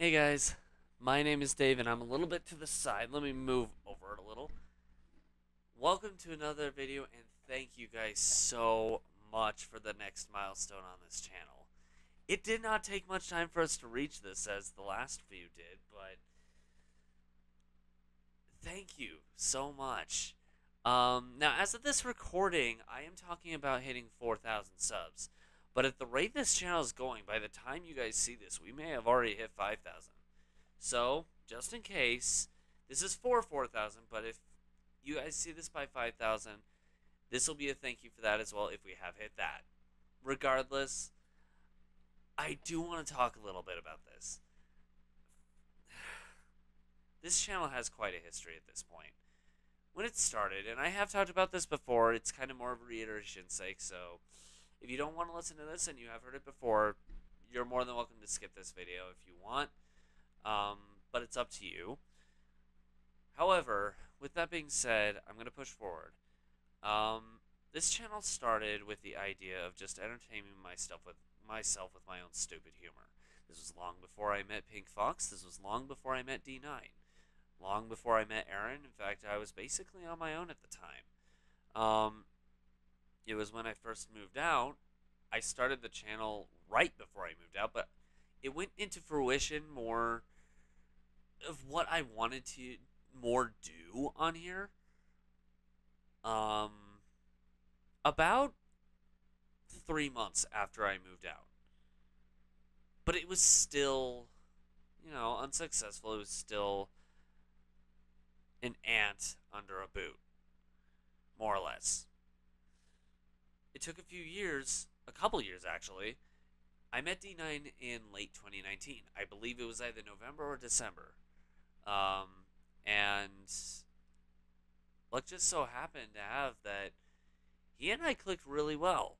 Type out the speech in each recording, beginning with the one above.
Hey guys, my name is Dave and I'm a little bit to the side. Let me move over it a little. Welcome to another video and thank you guys so much for the next milestone on this channel. It did not take much time for us to reach this as the last few did, but thank you so much. Um, now, as of this recording, I am talking about hitting 4,000 subs. But at the rate this channel is going, by the time you guys see this, we may have already hit 5,000. So, just in case, this is for 4,000, but if you guys see this by 5,000, this will be a thank you for that as well if we have hit that. Regardless, I do want to talk a little bit about this. This channel has quite a history at this point. When it started, and I have talked about this before, it's kind of more of a reiteration's sake, so if you don't want to listen to this and you have heard it before, you're more than welcome to skip this video if you want. Um, but it's up to you. However, with that being said, I'm going to push forward. Um, this channel started with the idea of just entertaining myself with myself with my own stupid humor. This was long before I met Pink Fox. This was long before I met D9. Long before I met Aaron. In fact, I was basically on my own at the time. Um, it was when I first moved out. I started the channel right before I moved out, but it went into fruition more of what I wanted to more do on here. Um, about three months after I moved out. But it was still, you know, unsuccessful. It was still an ant under a boot, more or less. It took a few years, a couple years actually. I met D9 in late 2019. I believe it was either November or December. Um, and luck just so happened to have that he and I clicked really well.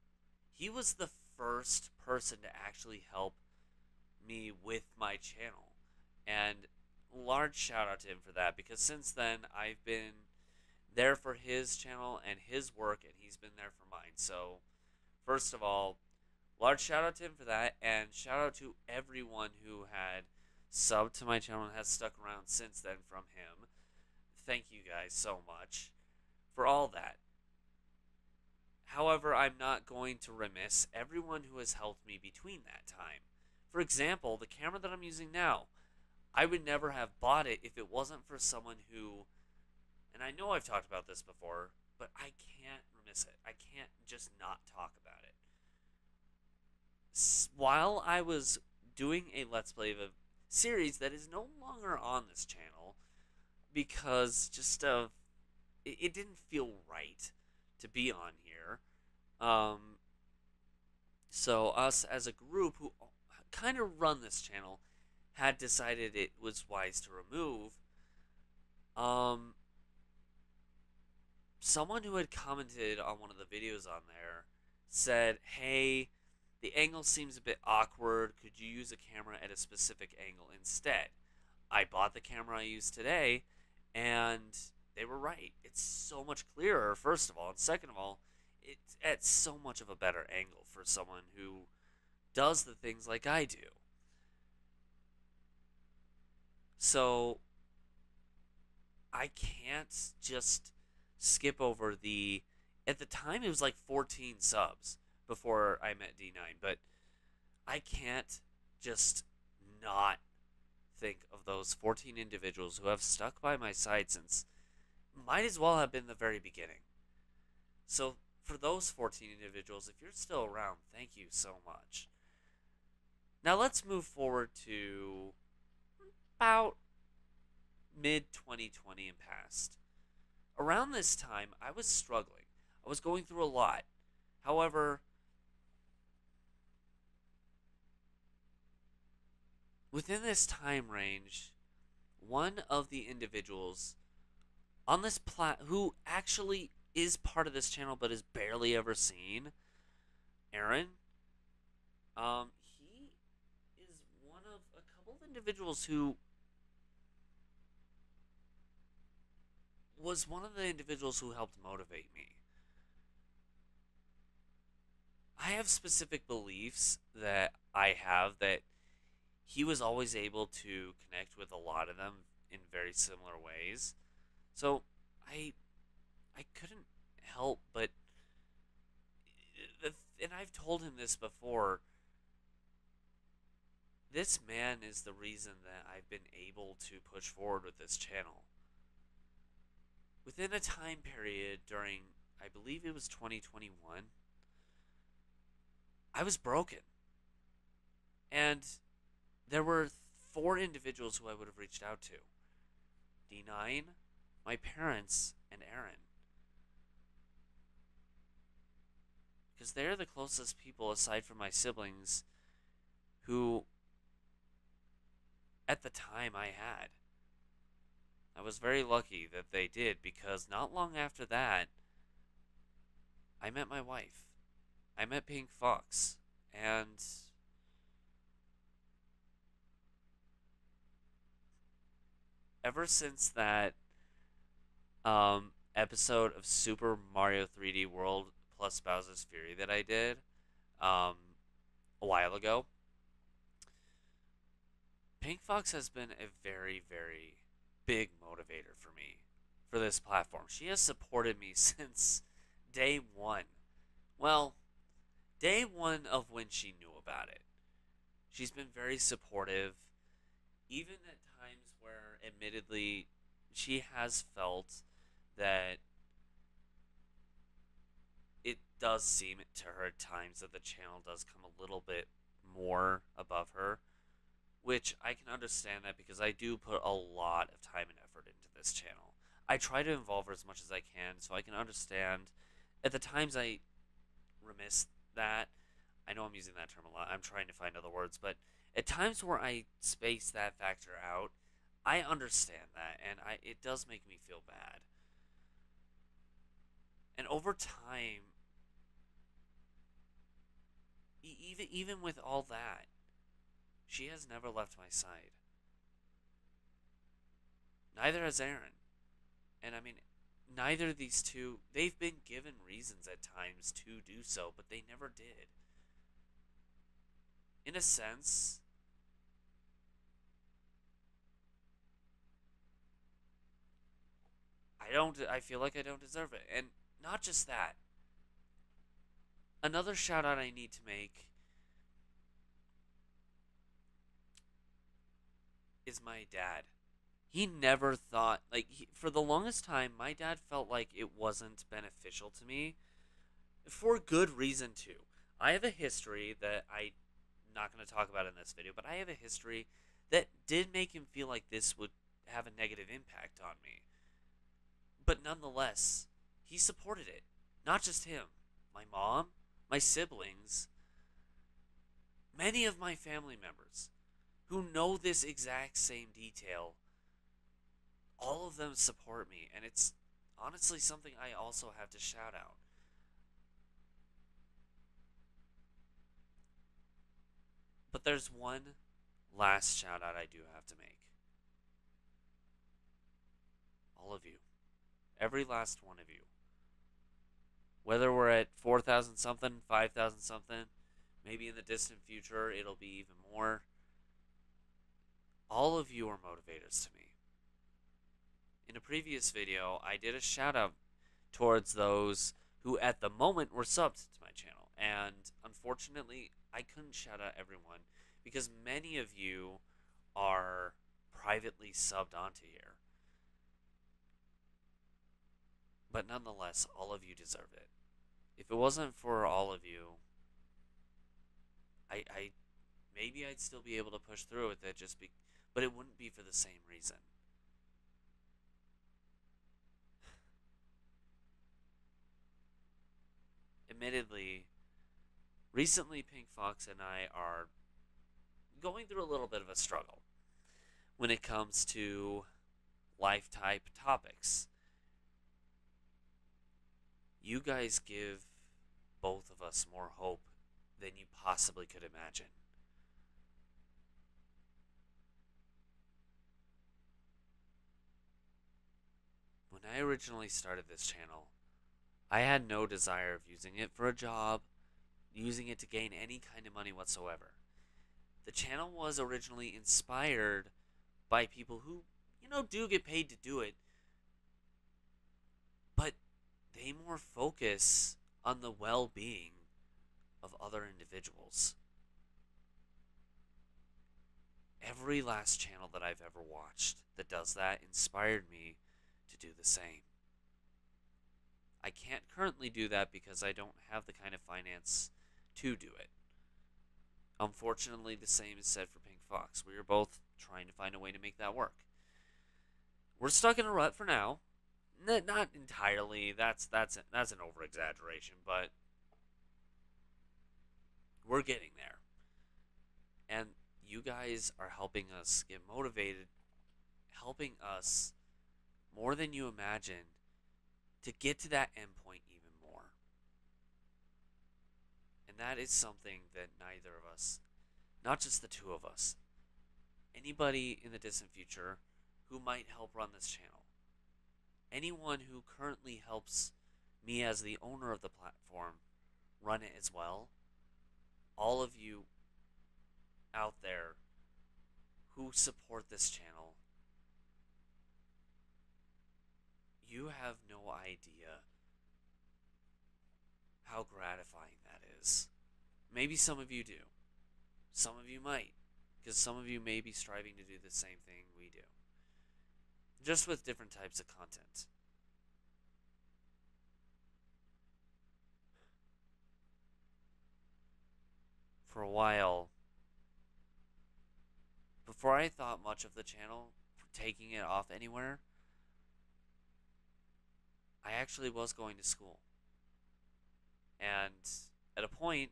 He was the first person to actually help me with my channel. And large shout out to him for that because since then I've been there for his channel and his work and he's been there for mine. So, first of all, large shout out to him for that and shout out to everyone who had subbed to my channel and has stuck around since then from him. Thank you guys so much for all that. However, I'm not going to remiss everyone who has helped me between that time. For example, the camera that I'm using now, I would never have bought it if it wasn't for someone who, and I know I've talked about this before, but I can't remiss it. I can't just not talk about it. While I was doing a Let's Play of a series that is no longer on this channel, because just of, it, it didn't feel right to be on here. Um, so us as a group who kind of run this channel had decided it was wise to remove. Um, someone who had commented on one of the videos on there said, "Hey, the angle seems a bit awkward. Could you use a camera at a specific angle instead?" I bought the camera I use today, and they were right. It's so much clearer, first of all, and second of all, it's at so much of a better angle for someone who does the things like I do. So I can't just skip over the at the time it was like 14 subs before I met D9, but I can't just not think of those 14 individuals who have stuck by my side since might as well have been the very beginning. So for those 14 individuals, if you're still around, thank you so much. Now let's move forward to about mid 2020 and past. Around this time, I was struggling. I was going through a lot. However, within this time range, one of the individuals on this plat who actually is part of this channel but is barely ever seen, Aaron, um, he is one of a couple of individuals who was one of the individuals who helped motivate me. I have specific beliefs that I have that he was always able to connect with a lot of them in very similar ways. So I I couldn't help but and I've told him this before this man is the reason that I've been able to push forward with this channel. Within a time period during I believe it was 2021 I was broken. And there were four individuals who I would have reached out to D9, my parents, and Aaron. Because they're the closest people, aside from my siblings, who at the time I had. I was very lucky that they did because not long after that, I met my wife. I met Pink Fox. And ever since that um, episode of Super Mario 3D World plus Bowser's Fury that I did um, a while ago, Pink Fox has been a very, very big motivator for me for this platform. She has supported me since day one. Well, day one of when she knew about it. She's been very supportive, even at times where, admittedly, she has felt that it does seem to her at times that the channel does come a little bit more above her, which I can understand that because I do put a lot of time and effort into this channel. I try to involve her as much as I can so I can understand. At the times I remiss that. I know I'm using that term a lot. I'm trying to find other words, but at times where I space that factor out, I understand that, and I it does make me feel bad. And over time, even even with all that, she has never left my side. Neither has Aaron. And I mean, neither of these two, they've been given reasons at times to do so, but they never did. In a sense, I don't I feel like I don't deserve it. And not just that. Another shout out I need to make is my dad. He never thought like he, for the longest time my dad felt like it wasn't beneficial to me for good reason too. I have a history that i'm not going to talk about in this video but i have a history that did make him feel like this would have a negative impact on me. But nonetheless he supported it. Not just him my mom my siblings many of my family members who know this exact same detail all of them support me, and it's honestly something I also have to shout out. But there's one last shout out I do have to make. All of you. Every last one of you. Whether we're at 4,000 something, 5,000 something, maybe in the distant future it'll be even more. All of you are motivators to me in a previous video, I did a shout out towards those who at the moment were subbed to my channel. And unfortunately, I couldn't shout out everyone because many of you are privately subbed onto here. But nonetheless, all of you deserve it. If it wasn't for all of you, I, I maybe I'd still be able to push through with it just be, but it wouldn't be for the same reason. admittedly, recently Pink Fox and I are going through a little bit of a struggle when it comes to life type topics. You guys give both of us more hope than you possibly could imagine. When I originally started this channel, I had no desire of using it for a job, using it to gain any kind of money whatsoever. The channel was originally inspired by people who, you know, do get paid to do it, but they more focus on the well being of other individuals. Every last channel that I've ever watched that does that inspired me to do the same. I can't currently do that because I don't have the kind of finance to do it. Unfortunately, the same is said for Pink Fox. We are both trying to find a way to make that work. We're stuck in a rut for now. not entirely. That's that's that's an over exaggeration, but we're getting there. And you guys are helping us get motivated, helping us more than you imagine to get to that endpoint even more. And that is something that neither of us, not just the two of us, anybody in the distant future who might help run this channel, anyone who currently helps me as the owner of the platform run it as well, all of you out there who support this channel you have no idea how gratifying that is. Maybe some of you do. Some of you might, because some of you may be striving to do the same thing we do, just with different types of content. For a while, before I thought much of the channel, taking it off anywhere, I actually was going to school. And at a point,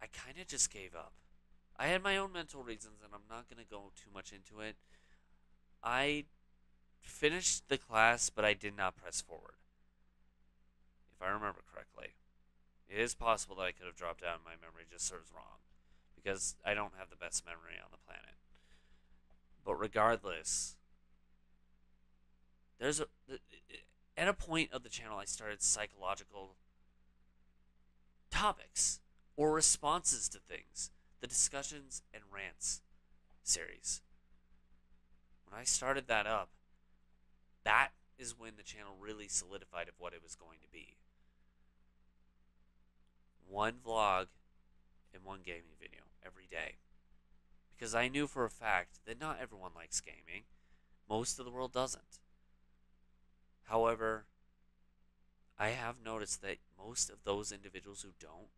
I kind of just gave up. I had my own mental reasons, and I'm not going to go too much into it. I finished the class, but I did not press forward. If I remember correctly. It is possible that I could have dropped out and my memory just serves wrong. Because I don't have the best memory on the planet. But regardless, there's a at a point of the channel I started psychological topics or responses to things, the discussions and rants series. When I started that up, that is when the channel really solidified of what it was going to be. One vlog and one gaming video every day. Because I knew for a fact that not everyone likes gaming. Most of the world doesn't. However, I have noticed that most of those individuals who don't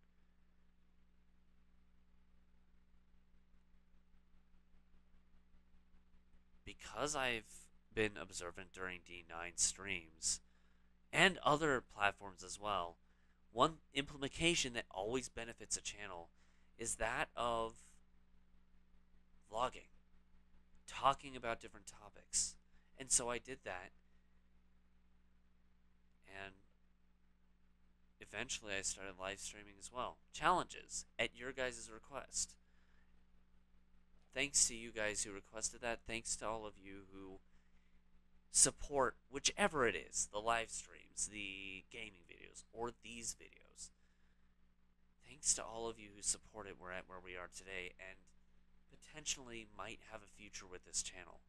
because I've been observant during D9 streams and other platforms as well, one implementation that always benefits a channel is that of vlogging, talking about different topics. And so I did that and eventually I started live streaming as well. Challenges at your guys' request. Thanks to you guys who requested that. Thanks to all of you who support whichever it is the live streams, the gaming videos, or these videos. Thanks to all of you who support it, we're at where we are today and potentially might have a future with this channel.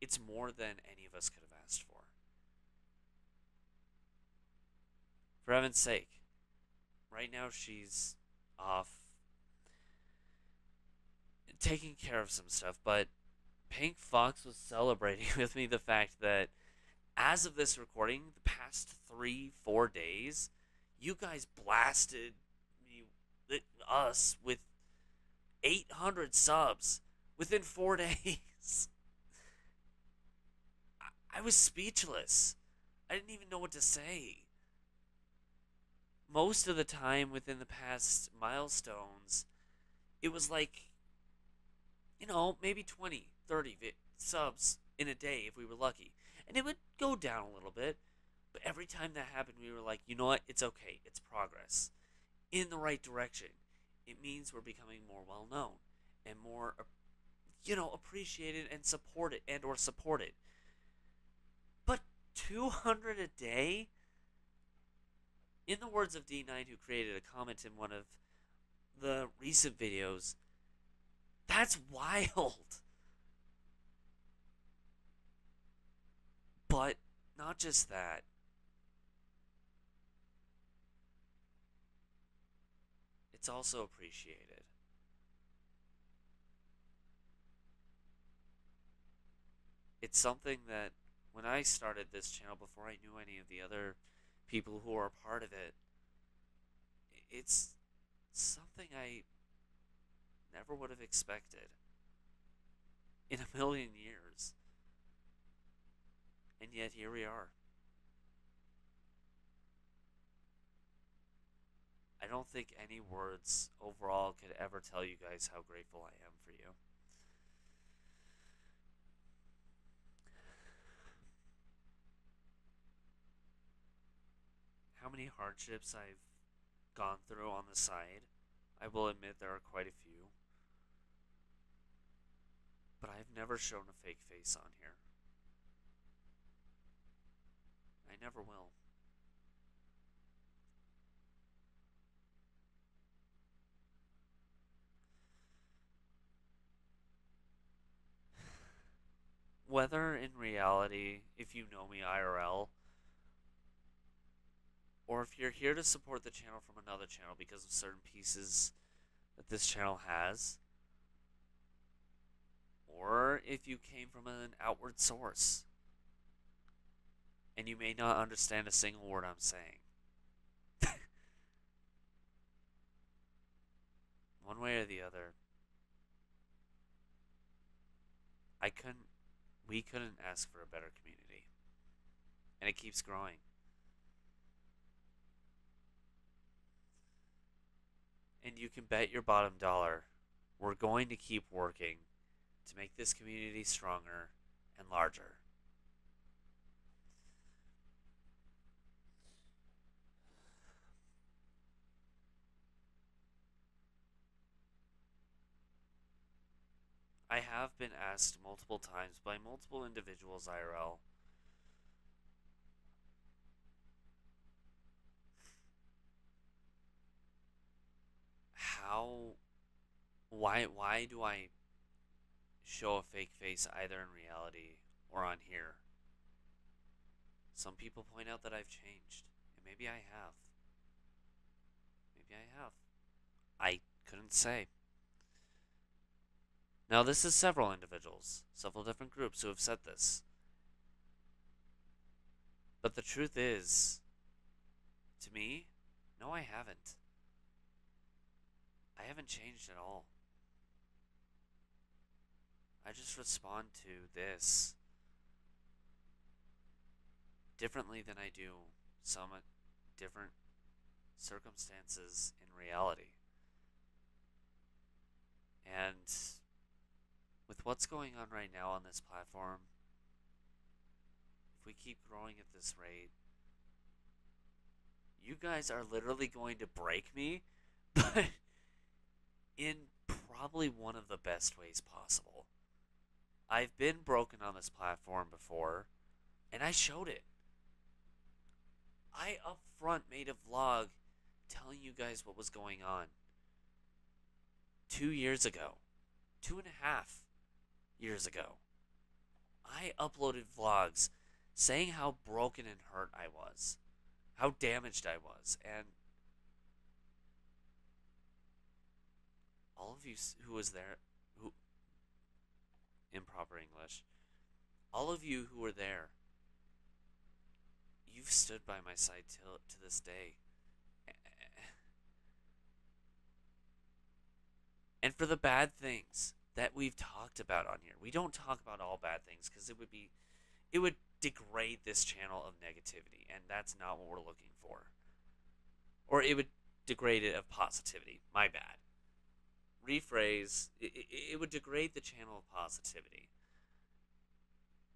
It's more than any of us could have asked for. For heaven's sake. Right now she's off taking care of some stuff, but Pink Fox was celebrating with me the fact that as of this recording, the past three, four days, you guys blasted me, us with 800 subs within four days. I was speechless. I didn't even know what to say most of the time within the past milestones, it was like, you know, maybe 20, 30 vi- subs in a day if we were lucky. And it would go down a little bit. But every time that happened, we were like, you know what? It's okay. It's progress in the right direction. It means we're becoming more well known and more, you know, appreciated and supported and or supported. But 200 a day? In the words of D9, who created a comment in one of the recent videos, that's wild. But not just that. It's also appreciated. It's something that when I started this channel before I knew any of the other people who are part of it, it's something I never would have expected in a million years. And yet here we are. I don't think any words overall could ever tell you guys how grateful I am for you. How many hardships I've gone through on the side. I will admit there are quite a few. But I've never shown a fake face on here. I never will. Whether in reality, if you know me IRL, or if you're here to support the channel from another channel because of certain pieces that this channel has, or if you came from an outward source and you may not understand a single word I'm saying. One way or the other, I couldn't, we couldn't ask for a better community. And it keeps growing. And you can bet your bottom dollar we're going to keep working to make this community stronger and larger. I have been asked multiple times by multiple individuals IRL how why why do I show a fake face either in reality or on here? Some people point out that I've changed, and maybe I have. Maybe I have. I couldn't say. Now, this is several individuals, several different groups who have said this. But the truth is, to me, no, I haven't. I haven't changed at all. I just respond to this differently than I do some different circumstances in reality. And with what's going on right now on this platform, if we keep growing at this rate, you guys are literally going to break me, but in probably one of the best ways possible. I've been broken on this platform before, and I showed it. I upfront made a vlog telling you guys what was going on. Two years ago. Two and a half years ago. I uploaded vlogs saying how broken and hurt I was, how damaged I was, and all of you who was there, who improper English, all of you who were there, you've stood by my side till to this day. And for the bad things that we've talked about on here, we don't talk about all bad things because it would be, it would degrade this channel of negativity, and that's not what we're looking for. Or it would degrade it of positivity. My bad rephrase, it, it would degrade the channel of positivity.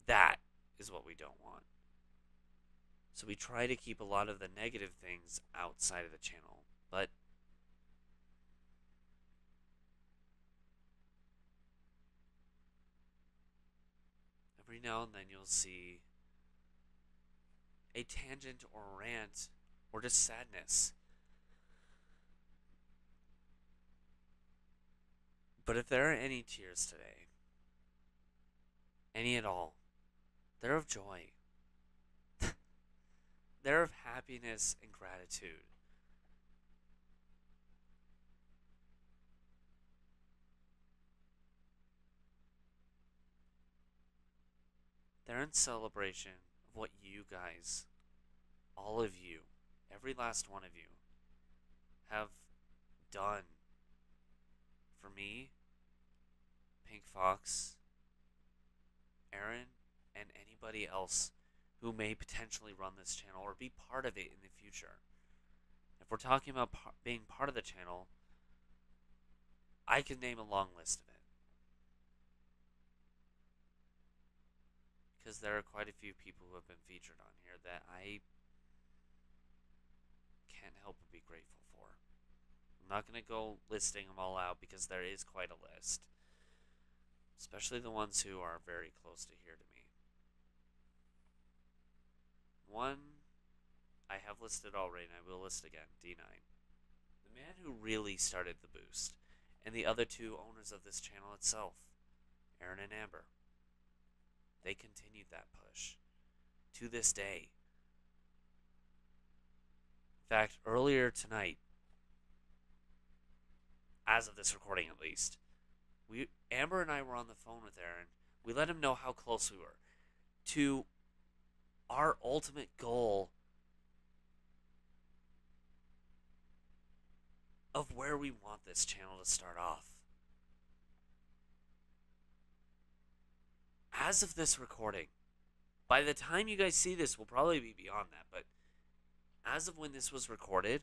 That is what we don't want. So we try to keep a lot of the negative things outside of the channel, but every now and then you'll see a tangent or rant or just sadness But if there are any tears today, any at all, they're of joy. they're of happiness and gratitude. They're in celebration of what you guys, all of you, every last one of you, have done for me, Pink Fox, Aaron, and anybody else who may potentially run this channel or be part of it in the future. If we're talking about par- being part of the channel, I can name a long list of it. Because there are quite a few people who have been featured on here that I can't help but be grateful for. I'm not going to go listing them all out because there is quite a list. Especially the ones who are very close to here to me. One I have listed already, and I will list again D9. The man who really started the boost, and the other two owners of this channel itself, Aaron and Amber. They continued that push to this day. In fact, earlier tonight, as of this recording at least, we Amber and I were on the phone with Aaron. We let him know how close we were to our ultimate goal of where we want this channel to start off. As of this recording, by the time you guys see this, we'll probably be beyond that, but as of when this was recorded,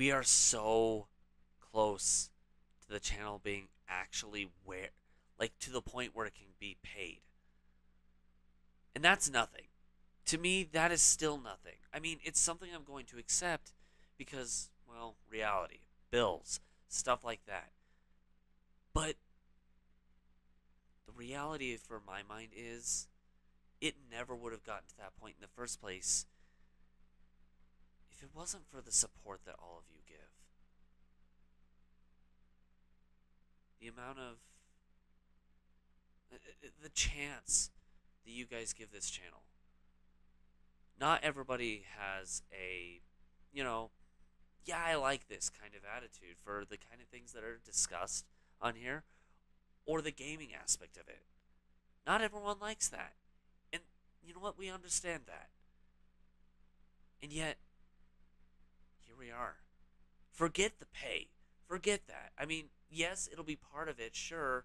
we are so close to the channel being actually where like to the point where it can be paid. And that's nothing. To me, that is still nothing. I mean, it's something I'm going to accept because, well, reality, bills, stuff like that. But the reality for my mind is it never would have gotten to that point in the first place if it wasn't for the support that all of you give. The amount of uh, uh, the chance that you guys give this channel. Not everybody has a, you know, yeah, I like this kind of attitude for the kind of things that are discussed on here or the gaming aspect of it. Not everyone likes that. And you know what? We understand that. And yet, we are. Forget the pay. Forget that. I mean, yes, it'll be part of it, sure,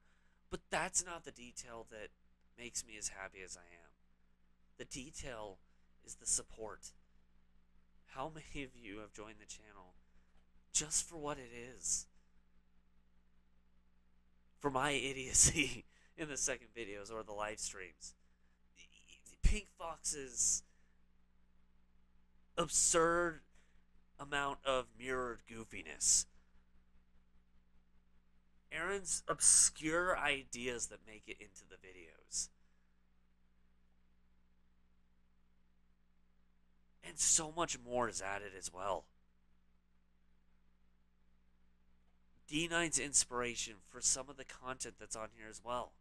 but that's not the detail that makes me as happy as I am. The detail is the support. How many of you have joined the channel just for what it is? For my idiocy in the second videos or the live streams. Pink Fox's absurd amount of mirrored goofiness. Aaron's obscure ideas that make it into the videos. And so much more is added as well. D9's inspiration for some of the content that's on here as well.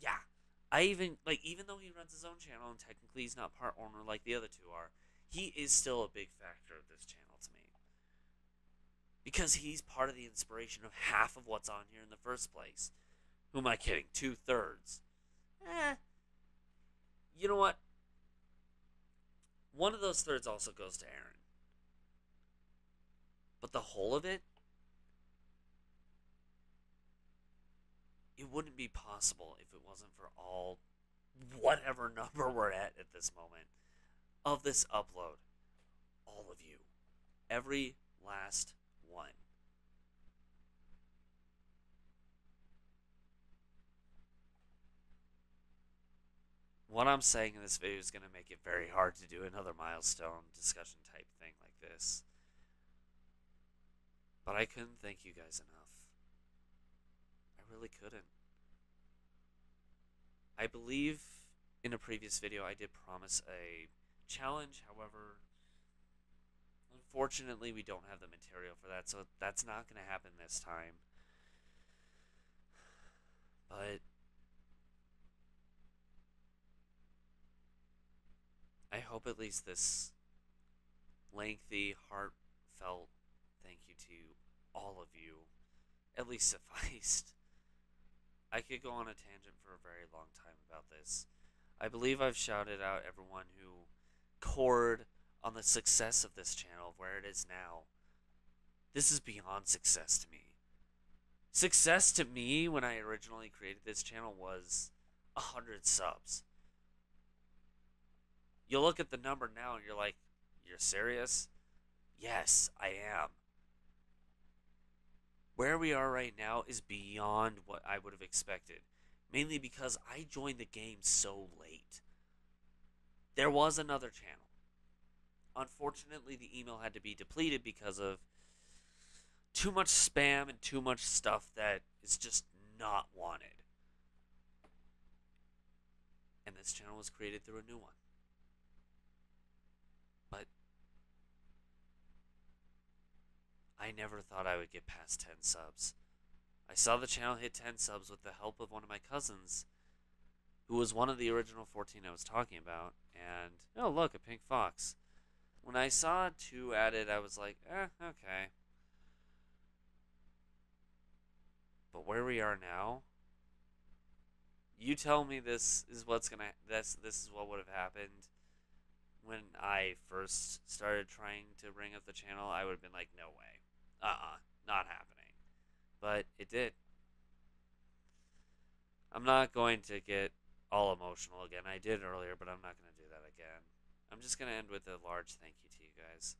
Yeah. I even like even though he runs his own channel and technically he's not part owner like the other two are, he is still a big factor of this channel to me. Because he's part of the inspiration of half of what's on here in the first place. Who am I kidding? Two thirds. Eh. You know what? One of those thirds also goes to Aaron. But the whole of it, it wouldn't be possible if it wasn't for all, whatever number we're at at this moment, of this upload. All of you. Every last one. What I'm saying in this video is going to make it very hard to do another milestone discussion type thing like this. But I couldn't thank you guys enough. I really couldn't. I believe in a previous video I did promise a challenge, however, unfortunately, we don't have the material for that, so that's not going to happen this time. But I hope at least this lengthy, heartfelt thank you to all of you at least sufficed. I could go on a tangent for a very long time about this. I believe I've shouted out everyone who cored on the success of this channel, where it is now. This is beyond success to me. Success to me when I originally created this channel was a hundred subs. You look at the number now and you're like, you're serious? Yes, I am. Where we are right now is beyond what I would have expected, mainly because I joined the game so late. There was another channel. Unfortunately, the email had to be depleted because of too much spam and too much stuff that is just not wanted. And this channel was created through a new one. But I never thought I would get past 10 subs. I saw the channel hit 10 subs with the help of one of my cousins, who was one of the original 14 I was talking about. And, oh, look, a pink fox. When I saw two added, I was like, eh, okay. But where we are now, you tell me this is what's gonna this this is what would have happened when I first started trying to bring up the channel, I would have been like, no way. Uh uh not happening. But it did. I'm not going to get all emotional again. I did earlier, but I'm not going to do that again. I'm just going to end with a large thank you to you guys.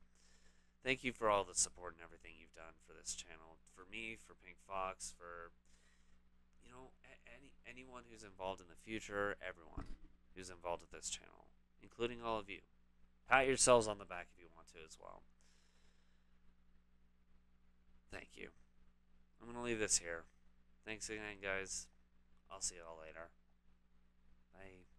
Thank you for all the support and everything you've done for this channel. For me, for Pink Fox, for you know, any anyone who's involved in the future, everyone who's involved with this channel, including all of you. Pat yourselves on the back if you want to as well. Thank you. I'm going to leave this here. Thanks again, guys. I'll see you all later. Bye.